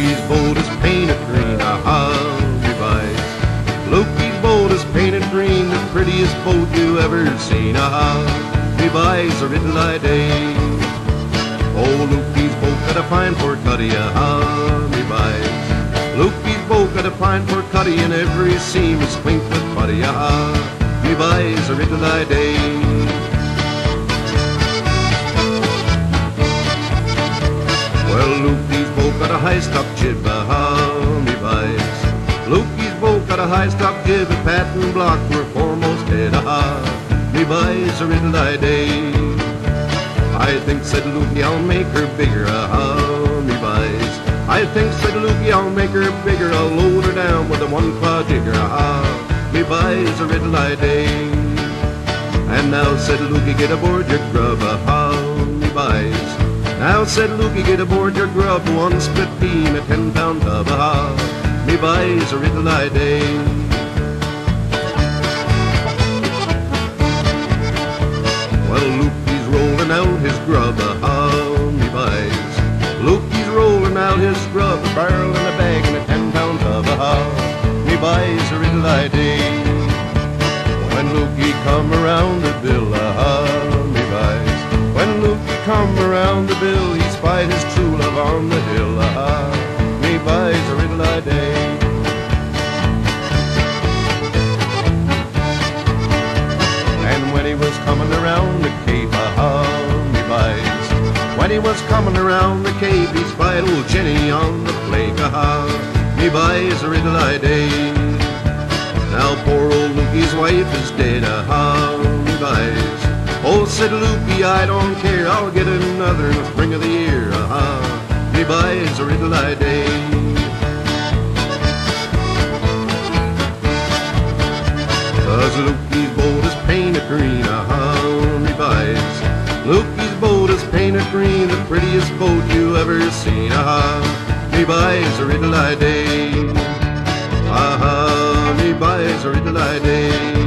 Lukey's boat is painted green, aha, revise. Lukey's boat is painted green, the prettiest boat you ever seen, aha, revise, or it'll I day. Oh, Lukey's boat got a fine for Cuddy, aha, revise. Lukey's boat got a fine for cutty, and every seam is twinked with putty, aha, revise, or it'll I day. High stock jib, ah, me buys. Lukey's boat got a high stock jib, and patent block were foremost head, ah, me buys a riddle I day. I think, said Lukey, I'll make her bigger, ah, me buys. I think, said Lukey, I'll make her bigger, I'll load her down with a one-claw jigger, ah, me buys a riddle I day. And now, said Lukey, get aboard your grub, ah, me buys. Now, said Lukey, get aboard your grub, one split bean, a ten-pound tub, ah, me buys a riddle I day. Well, Lukey's rolling out his grub, ah, me buys. Lukey's rolling out his grub, a barrel and a bag and a ten-pound tub, ah, me buys a riddle I day. When Lukey come around come around the bill, he spied his true love on the hill, ah, me buys a riddle I day. And when he was coming around the cape, ah, me buys. When he was coming around the cape, he spied old Jenny on the flake, ah, me buys a riddle I day. Now poor old Lukey's wife is dead, ah, me buys. Said Lukey, I don't care, I'll get another in the spring of the year, ah, me buys a riddle I day. Cause Lukey's boat is painted green, uh-huh, me buys. Lukey's boat is painted green, the prettiest boat you ever seen, uh-huh, me buys a riddle I day. Uh-huh, me buys a riddle I day.